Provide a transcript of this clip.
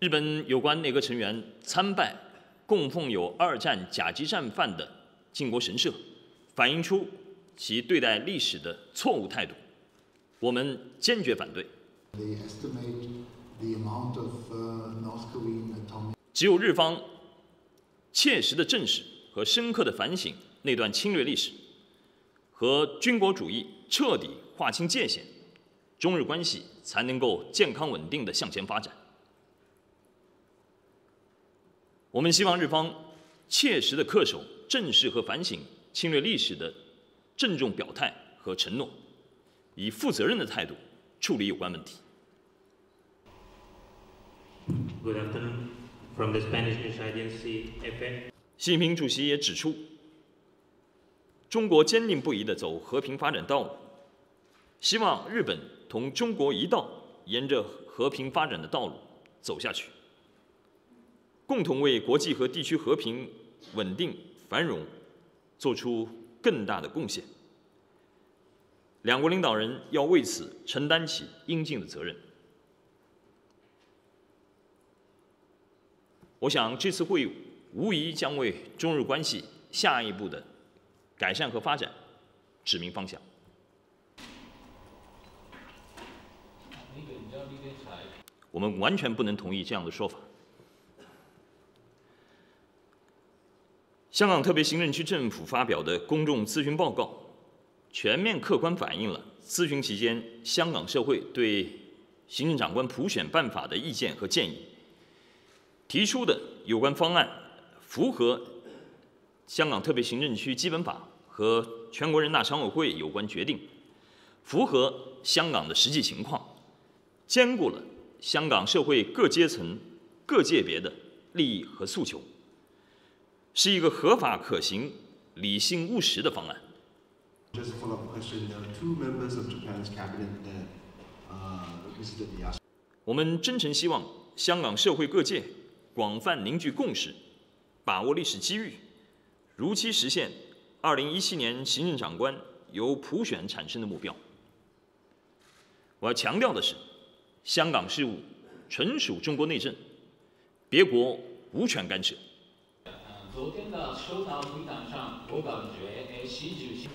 日本有关内阁成员参拜供奉有二战甲级战犯的靖国神社，反映出其对待历史的错误态度，我们坚决反对。只有日方切实的正视和深刻的反省那段侵略历史，和军国主义彻底划清界限，中日关系才能够健康稳定的向前发展。我们希望日方切实的恪守正视和反省侵略历史的郑重表态和承诺，以负责任的态度处理有关问题。Good afternoon from the Spanish News Agency FM。习近平主席也指出，中国坚定不移地走和平发展道路，希望日本同中国一道沿着和平发展的道路走下去。共同为国际和地区和平、稳定、繁荣做出更大的贡献。两国领导人要为此承担起应尽的责任。我想，这次会议无疑将为中日关系下一步的改善和发展指明方向。我们完全不能同意这样的说法。香港特别行政区政府发表的公众咨询报告，全面客观反映了咨询期间香港社会对行政长官普选办法的意见和建议。提出的有关方案符合香港特别行政区基本法和全国人大常委会有关决定，符合香港的实际情况，兼顾了香港社会各阶层、各界别的利益和诉求。是一个合法可行、理性务实的方案。我们真诚希望香港社会各界广泛凝聚共识，把握历史机遇，如期实现2017年行政长官由普选产生的目标。我要强调的是，香港事务纯属中国内政，别国无权干涉。昨天的首脑会谈上，我感觉习主席。